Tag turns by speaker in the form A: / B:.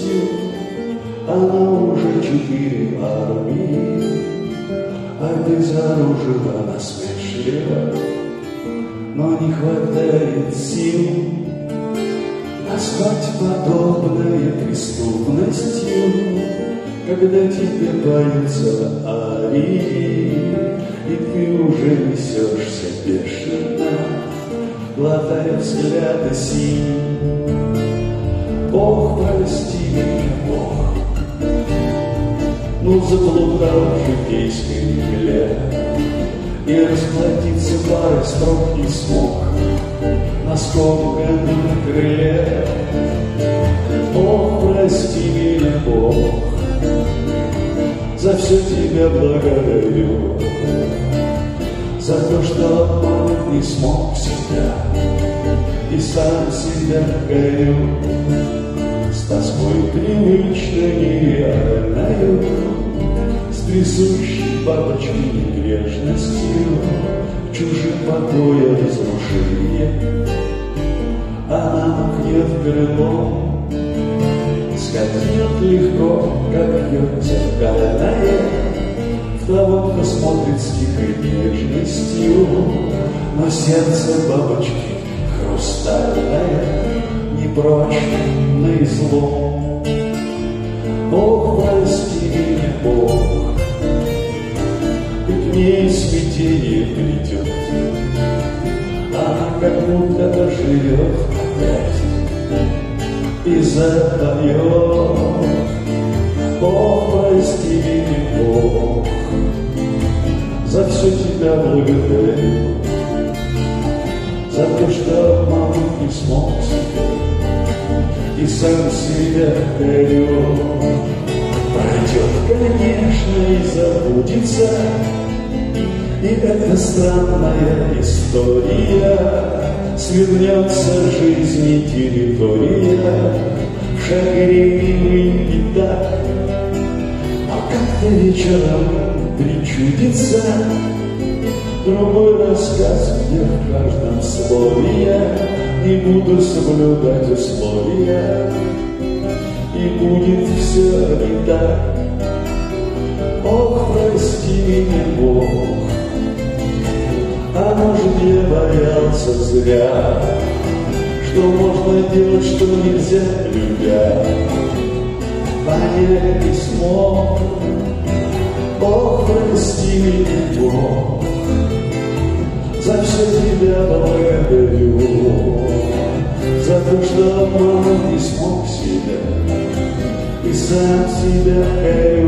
A: счастье, а уже четыре армии, а ты заоружила насмешливо, но не хватает сил назвать подобное преступностью, когда тебе боятся арии, и ты уже несешься бешено, глотая взгляды синь. Бог, прости меня, Бог, ну заблудал в житейской мгле, И расплатиться парой строк не смог. На скомканном крыле. Бог, прости меня, Бог, за все тебя благодарю, За то, что обмануть не смог себя и сам себя горю с тоской привычно нереальною, с присущей бабочкой небрежностью, чужим покоя разрушение. Она махнет крылом, скользнет легко, как ее зеркальное, в того, кто смотрит с тихой нежностью, но сердце бабочки хрустальное, непрочный злом. Бог, прости меня, Бог, и к ней смятение придет. Она как будто оживет опять и запоет. Бог, прости меня, Бог, за все тебя благодарю сам себя корю. Пройдет, конечно, и забудется, и эта странная история Свернется жизни территория. В шаге и так А как-то вечером причудится. Другой рассказ, где в каждом слове я Не буду соблюдать условия. И будет все не так Ох, прости меня, Бог. А может, я боялся зря Что можно делать, что нельзя, любя. Понять не смог. Ох, прости меня, Бог за все тебя благодарю, За то, что обмануть не смог себя, И сам себя корю.